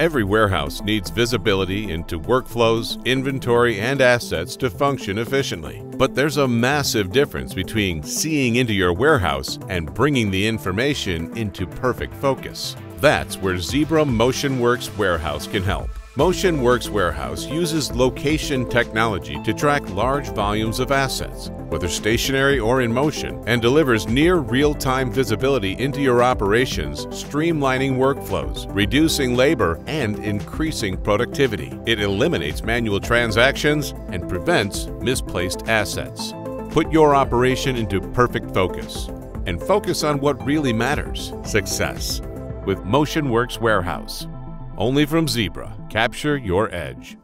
Every warehouse needs visibility into workflows, inventory, and assets to function efficiently. But there's a massive difference between seeing into your warehouse and bringing the information into perfect focus. That's where Zebra MotionWorks Warehouse can help. MotionWorks Warehouse uses location technology to track large volumes of assets, whether stationary or in motion, and delivers near real time visibility into your operations, streamlining workflows, reducing labor, and increasing productivity. It eliminates manual transactions and prevents misplaced assets. Put your operation into perfect focus and focus on what really matters success with MotionWorks Warehouse. Only from Zebra. Capture your edge.